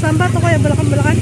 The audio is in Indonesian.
sampah toko kayak belakang-belakang?